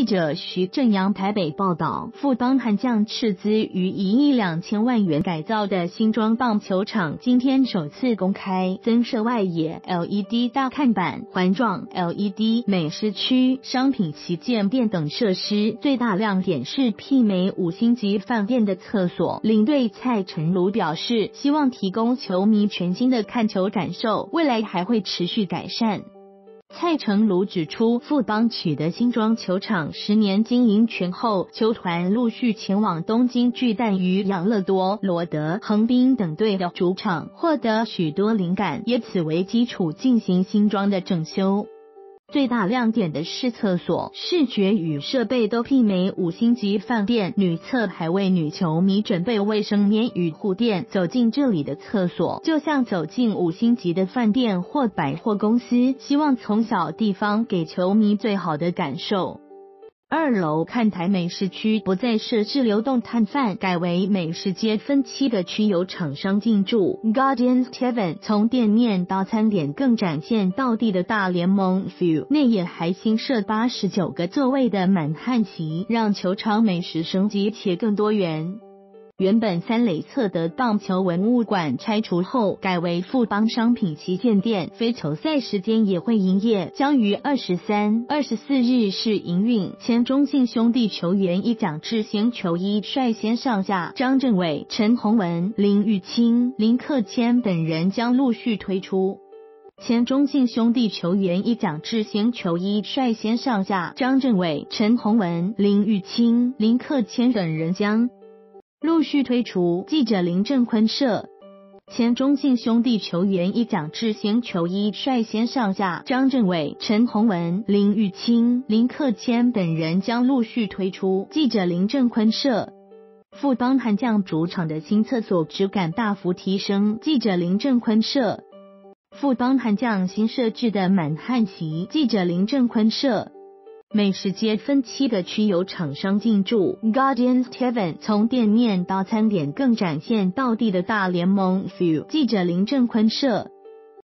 记者徐正阳台北报道，富邦悍将斥资逾一亿两千万元改造的新庄棒球场，今天首次公开增设外野 LED 大看板、环状 LED 美食区、商品旗舰店等设施。最大亮点是媲美五星级饭店的厕所。领队蔡成儒表示，希望提供球迷全新的看球感受，未来还会持续改善。蔡成儒指出，富邦取得新庄球场十年经营权后，球团陆续前往东京巨蛋与养乐多、罗德、横滨等队的主场，获得许多灵感，以此为基础进行新庄的整修。最大亮点的是厕所，视觉与设备都媲美五星级饭店。女厕还为女球迷准备卫生棉与护垫。走进这里的厕所，就像走进五星级的饭店或百货公司。希望从小地方给球迷最好的感受。二楼看台美食区不再设置流动摊贩，改为美食街分期的区，有厂商进驻。Guardians Tavern 从店面到餐点更展现到地的大联盟 feel，内也还新设八十九个座位的满汉席，让球场美食升级且更多元。原本三垒侧的棒球文物馆拆除后，改为富邦商品旗舰店，非球赛时间也会营业，将于二十三、二十四日试营运。前中信兄弟球员一奖致星球衣率先上架，张振伟、陈宏文、林玉清、林克谦等人将陆续推出。前中信兄弟球员一奖致星球衣率先上架，张振伟、陈宏文、林玉清、林克谦等人将。陆续推出。记者林正坤社，前中信兄弟球员一奖致星球衣率先上架，张镇伟、陈宏文、林玉清、林克谦等人将陆续推出。记者林正坤社，富邦悍将主场的新厕所质感大幅提升。记者林正坤社，富邦悍将新设置的满汉席。记者林正坤社。美食街分七个区有厂商进驻，Guardians Kevin 从店面到餐点更展现到地的大联盟 feel。记者林正坤摄。